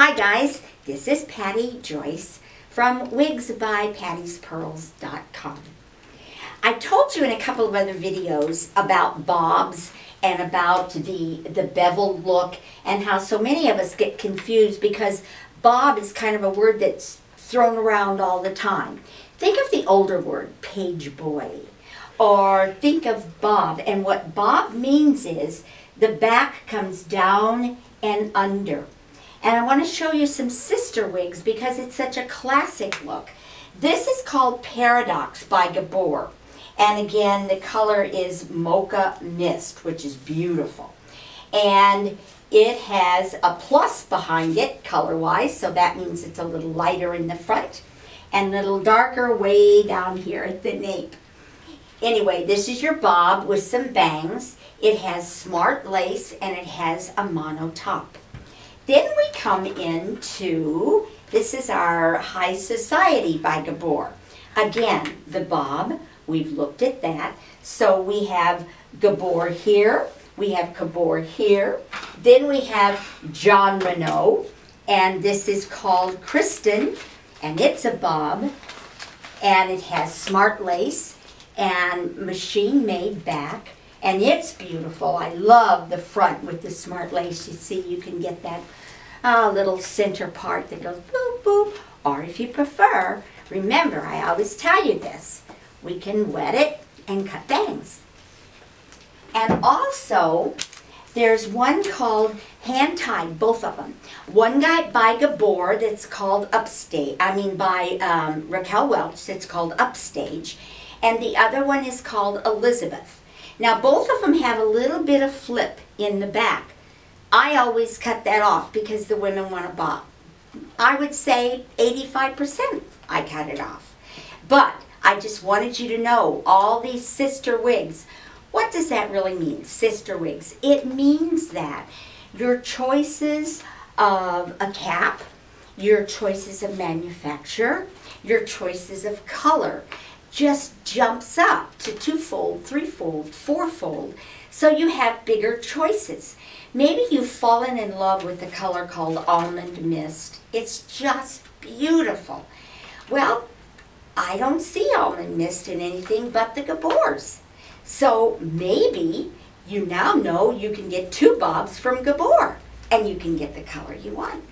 Hi guys, this is Patti Joyce from wigsbypattispearls.com. I told you in a couple of other videos about bobs and about the, the bevel look and how so many of us get confused because bob is kind of a word that's thrown around all the time. Think of the older word, page boy, or think of bob and what bob means is the back comes down and under. And I want to show you some sister wigs because it's such a classic look. This is called Paradox by Gabor. And again, the color is Mocha Mist, which is beautiful. And it has a plus behind it, color-wise, so that means it's a little lighter in the front and a little darker way down here at the nape. Anyway, this is your bob with some bangs. It has smart lace and it has a mono top. Then we come into, this is our High Society by Gabor. Again, the bob, we've looked at that. So we have Gabor here, we have Gabor here. Then we have Jon Renau, and this is called Kristen, and it's a bob, and it has smart lace and machine made back and it's beautiful. I love the front with the smart lace. You see, you can get that uh, little center part that goes boop, boop. Or if you prefer, remember, I always tell you this, we can wet it and cut bangs. And also, there's one called hand tied, both of them. One guy by Gabor that's called Upstage, I mean by um, Raquel Welch that's called Upstage. And the other one is called Elizabeth. Now both of them have a little bit of flip in the back. I always cut that off because the women want a bob. I would say 85% I cut it off. But I just wanted you to know all these sister wigs. What does that really mean, sister wigs? It means that your choices of a cap, your choices of manufacturer, your choices of color, just jumps up to twofold, threefold, fourfold. So you have bigger choices. Maybe you've fallen in love with the color called Almond Mist. It's just beautiful. Well, I don't see almond mist in anything but the Gabors. So maybe you now know you can get two bobs from Gabor and you can get the color you want.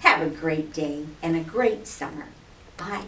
Have a great day and a great summer. Bye.